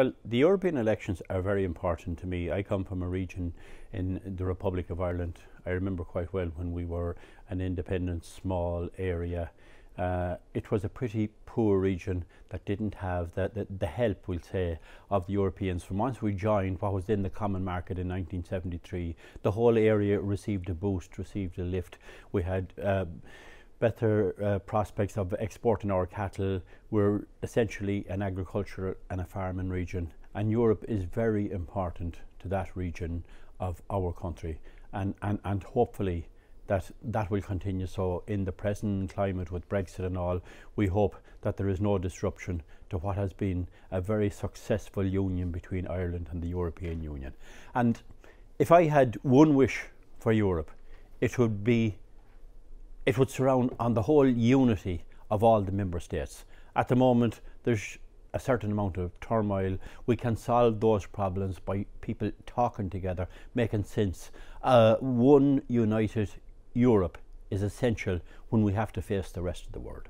Well, the European elections are very important to me. I come from a region in the Republic of Ireland. I remember quite well when we were an independent small area. Uh, it was a pretty poor region that didn't have the, the, the, help, we'll say, of the Europeans. From once we joined what was in the common market in 1973, the whole area received a boost, received a lift. We had uh, better uh, prospects of exporting our cattle. We're essentially an agricultural and a farming region, and Europe is very important to that region of our country, and, and, and hopefully that that will continue. So in the present climate with Brexit and all, we hope that there is no disruption to what has been a very successful union between Ireland and the European Union. And if I had one wish for Europe, it would be it would surround on the whole unity of all the member states. At the moment, there's a certain amount of turmoil. We can solve those problems by people talking together, making sense. Uh, one united Europe is essential when we have to face the rest of the world.